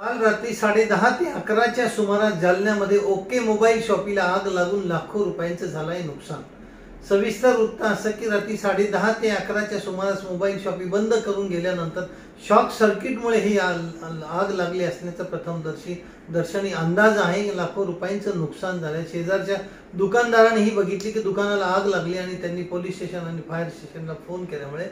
काल रात्री साडेदहा ते अकराच्या सुमारास जालन्यामध्ये ओके मोबाईल शॉपीला आग लागून लाखो रुपयांचं झालं आहे नुकसान. सविस्तर वृत्त असं की रात्री साडेदहा ते अकराच्या सुमारास मोबाईल शॉपी बंद करून गेल्यानंतर शॉक सर्किटमुळे ही आग लागली असण्याचा प्रथमदर्शी दर्शनी अंदाज आहे. लाखो रुपयांचं नुकसान झालंय. शेजारच्या दुकानदाराने ही बघितली की दुकानाला आग लागली आणि त्यांनी पोलीस स्टेशन आणि फायर स्टेशनला फोन केल्यामुळे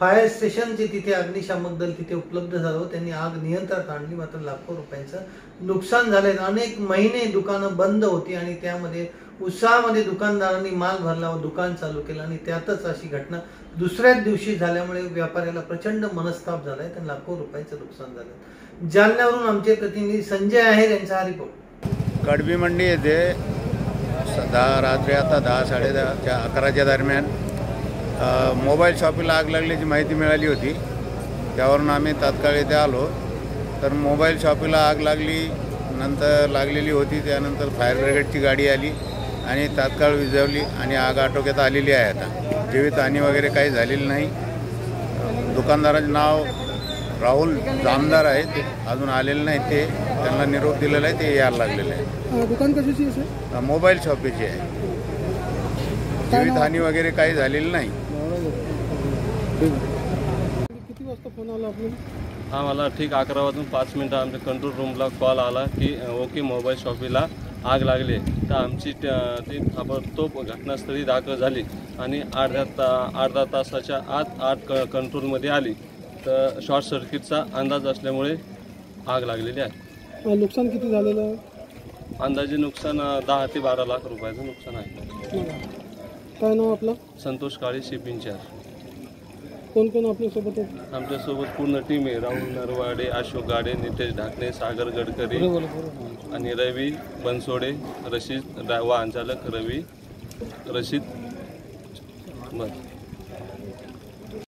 फायर स्टेशनचे तिथे अग्निशामक दल तिथे उपलब्ध झालं त्यांनी आग नियंत्रणात आणली. मात्र लाखो रुपयांचं नुकसान झालंय. अनेक महिने दुकानं बंद होती आणि त्यामध्ये उत्साहामध्ये दुकानदारांनी माल भरला व दुकान चालू केलं आणि त्यातच अशी घटना दुसऱ्याच दिवशी झाल्यामुळे व्यापाऱ्याला प्रचंड मनस्ताप झालाय तर लाखो रुपयांचं नुकसान झालं जालन्यावरून आमचे प्रतिनिधी संजय आहेर यांचा हा रिपोर्ट. कडबी मंडी येथे दहा रात्री आता दहा साडेदहाच्या अकराच्या दरम्यान मोबाईल शॉपीला आग लागल्याची माहिती मिळाली होती. त्यावरून आम्ही तात्काळ इथे आलो. तर मोबाईल शॉपीला आग लागली नंतर लागलेली होती त्यानंतर फायर ब्रिगेडची गाडी आली आणि तात्काळ विझवली आणि आग आटोक्यात आलेली आहे आता. जीवितहानी वगैरे काही झालेली नाही. दुकानदाराचे नाव राहुल जामदार आहे ते अजून आलेले नाही ते त्यांना निरोप दिलेला आहे ते यायला लागलेले आहे. दुकान कशाची मोबाईल शॉपीची आहे. जीवितहानी वगैरे काही झालेली नाही. किती वाजता फोन आला आपल्याला? हा मला ठीक अकरा वाजून पाच मिनटं आमच्या कंट्रोल रूमला कॉल आला की ओके मोबाईल शॉपीला आग लागली. तर आमची ती ताबडतोब घटनास्थळी दाखल झाली आणि अर्ध्या ता अर्धा तासाच्या आत आत क कंट्रोलमध्ये आली. तर शॉर्ट सर्किटचा अंदाज असल्यामुळे आग लागलेली आहे. नुकसान किती झालेलं आहे? अंदाजे नुकसान दहा ते बारा लाख रुपयाचं नुकसान आहे. काय नाव आपलं? संतोष काळे शिपिंग चार्ज कोण कोण आपल्यासोबत आहे आमच्यासोबत पूर्ण टीम आहे. राहुल नरवाडे अशोक गाडे नितेश ढाकणे सागर गडकरी आणि रवी बनसोडे रशीद ड्रा- वाहन चालक रवी रशीद